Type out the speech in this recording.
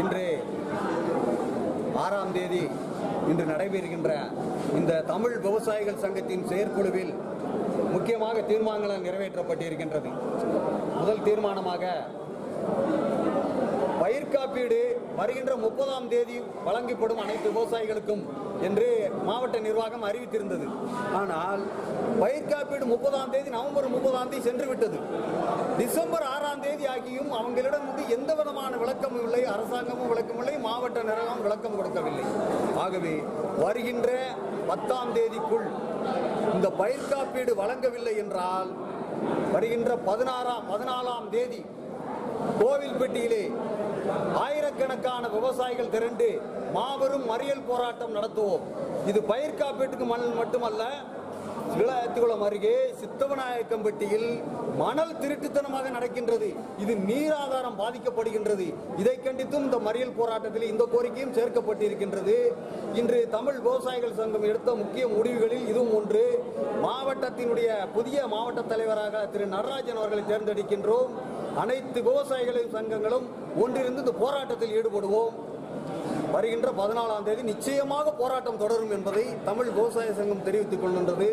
இன்று ஆறாம் தேதி இன்று நடைபெறுகின்ற இந்த தமிழ் விவசாயிகள் சங்கத்தின் செயற்குழுவில் முக்கியமாக தீர்மானங்கள் நிறைவேற்றப்பட்டிருக்கின்றது. முதல் தீர்மானமாக பயிர் காப்பீடு வருகின்ற முப்பதாம் தேதி வழங்கப்படும் அனைத்து விவசாயிகளுக்கும் என்று மாவட்ட நிர்வாகம் அறிவித்திருந்தது. ஆனால் பயிர் காப்பீடு முப்பதாம் தேதி நவம்பர் முப்பதாம் தேதி சென்று விட்டது டிசம்பர் ஆறாம் தேதி ஆகியும் அவங்களிடம் வந்து எந்த விதமான விளக்கமும் இல்லை அரசாங்கமும் விளக்கமில்லை மாவட்ட நிர்வாகம் விளக்கம் கொடுக்கவில்லை. ஆகவே வருகின்ற பத்தாம் தேதிக்குள் இந்த பயிர் காப்பீடு வழங்கவில்லை என்றால் வருகின்ற பதினாறாம் பதினாலாம் தேதி கோவில்பட்டியிலே ஆயிரக்கணக்கான விவசாயிகள் திரண்டு மாபெரும் மறியல் போராட்டம் நடத்துவோம். இது பயிர் காப்பீட்டுக்கு மணல் மட்டுமல்ல விளாத்திக்குளம் அருகே சித்தவநாயக்கம்பட்டியில் மணல் திருட்டுத்தனமாக நடக்கின்றது. இது நீராதாரம் பாதிக்கப்படுகின்றது. இதை கண்டித்தும் இந்த மறியல் போராட்டத்தில் இந்த கோரிக்கையும் சேர்க்கப்பட்டிருக்கின்றது. இன்று தமிழ் விவசாயிகள் சங்கம் எடுத்த முக்கிய முடிவுகளில் இதுவும் ஒன்று. மாவட்டத்தினுடைய புதிய மாவட்ட தலைவராக திரு நடராஜன் அவர்களை தேர்ந்தெடுக்கின்றோம். அனைத்து விவசாயிகளின் சங்கங்களும் ஒன்றிருந்து இந்த போராட்டத்தில் ஈடுபடுவோம். வருகின்ற பதினாலாம் தேதி நிச்சயமாக போராட்டம் தொடரும் என்பதை தமிழ் விவசாய சங்கம் தெரிவித்துக் கொள்கின்றது.